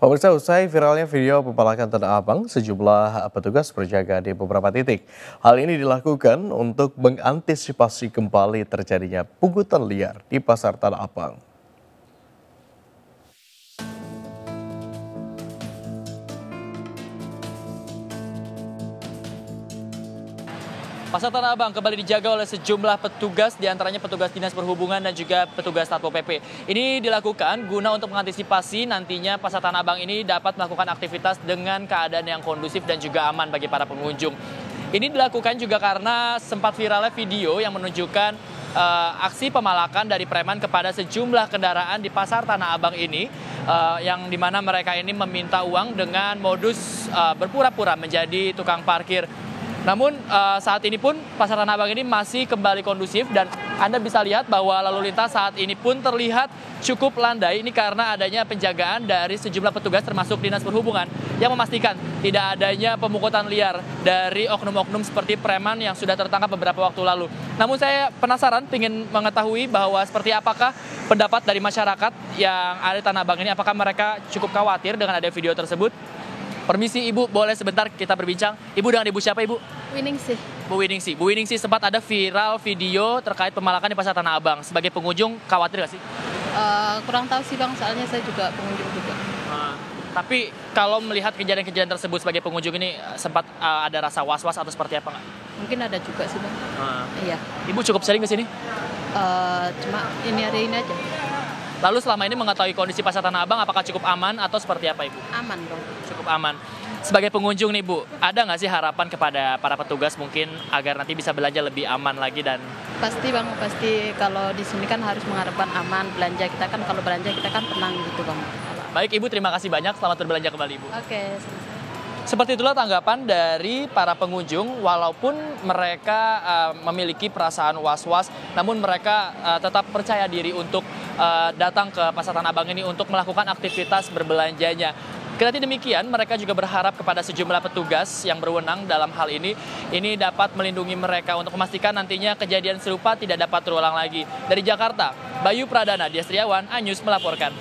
Pemirsa usai viralnya video pembalakan Tanah Abang, sejumlah petugas berjaga di beberapa titik. Hal ini dilakukan untuk mengantisipasi kembali terjadinya pungutan liar di pasar Tanah Abang. Pasar Tanah Abang kembali dijaga oleh sejumlah petugas, di antaranya petugas Dinas Perhubungan dan juga petugas Satpol PP. Ini dilakukan guna untuk mengantisipasi nantinya Pasar Tanah Abang ini dapat melakukan aktivitas dengan keadaan yang kondusif dan juga aman bagi para pengunjung. Ini dilakukan juga karena sempat viralnya video yang menunjukkan uh, aksi pemalakan dari preman kepada sejumlah kendaraan di Pasar Tanah Abang ini, uh, yang di mana mereka ini meminta uang dengan modus uh, berpura-pura menjadi tukang parkir namun uh, saat ini pun pasar Tanah Abang ini masih kembali kondusif dan Anda bisa lihat bahwa lalu lintas saat ini pun terlihat cukup landai ini karena adanya penjagaan dari sejumlah petugas termasuk Dinas Perhubungan yang memastikan tidak adanya pemungutan liar dari oknum-oknum seperti preman yang sudah tertangkap beberapa waktu lalu. Namun saya penasaran ingin mengetahui bahwa seperti apakah pendapat dari masyarakat yang ada di Tanah Abang ini apakah mereka cukup khawatir dengan ada video tersebut? Permisi Ibu, boleh sebentar kita berbincang. Ibu dengan Ibu siapa Ibu? Winingsih. Bu Winingsih. Bu Winingsih sempat ada viral video terkait pemalakan di Pasar Tanah Abang. Sebagai pengunjung khawatir nggak sih? Uh, kurang tahu sih Bang, soalnya saya juga pengunjung juga. Uh, tapi kalau melihat kejadian-kejadian tersebut sebagai pengunjung ini sempat uh, ada rasa was-was atau seperti apa nggak? Mungkin ada juga sih Bang. Uh. Iya. Ibu cukup sering ke sini? Uh, cuma ini hari ini aja. Lalu selama ini mengetahui kondisi pasar Tanah Abang apakah cukup aman atau seperti apa Ibu? Aman dong. Cukup aman. Sebagai pengunjung nih Bu, ada nggak sih harapan kepada para petugas mungkin agar nanti bisa belanja lebih aman lagi dan pasti bang pasti kalau di sini kan harus mengharapkan aman belanja kita kan kalau belanja kita kan tenang gitu bang. Baik Ibu terima kasih banyak selamat berbelanja kembali Ibu. Oke. Seperti itulah tanggapan dari para pengunjung, walaupun mereka uh, memiliki perasaan was-was, namun mereka uh, tetap percaya diri untuk uh, datang ke Pasar Tanah Abang ini untuk melakukan aktivitas berbelanjanya. Kendati demikian, mereka juga berharap kepada sejumlah petugas yang berwenang dalam hal ini, ini dapat melindungi mereka untuk memastikan nantinya kejadian serupa tidak dapat terulang lagi. Dari Jakarta, Bayu Pradana, Diastriawan, Anyus melaporkan.